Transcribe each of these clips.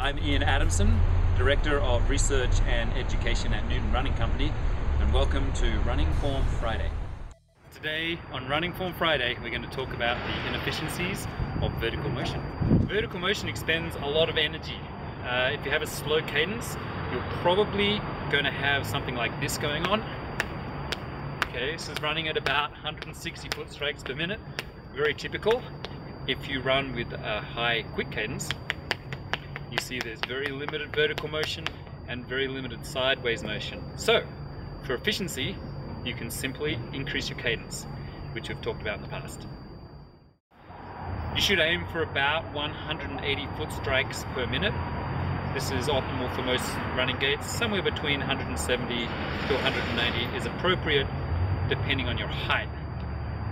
I'm Ian Adamson, Director of Research and Education at Newton Running Company, and welcome to Running Form Friday. Today on Running Form Friday, we're going to talk about the inefficiencies of vertical motion. Vertical motion expends a lot of energy. Uh, if you have a slow cadence, you're probably going to have something like this going on. Okay, this is running at about 160 foot strikes per minute, very typical. If you run with a high quick cadence, you see there's very limited vertical motion and very limited sideways motion. So, for efficiency, you can simply increase your cadence, which we've talked about in the past. You should aim for about 180 foot strikes per minute. This is optimal for most running gaits. Somewhere between 170 to 190 is appropriate depending on your height.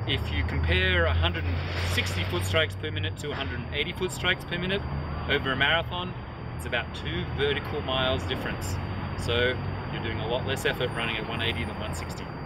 If you compare 160 foot strikes per minute to 180 foot strikes per minute, over a marathon, it's about two vertical miles difference. So you're doing a lot less effort running at 180 than 160.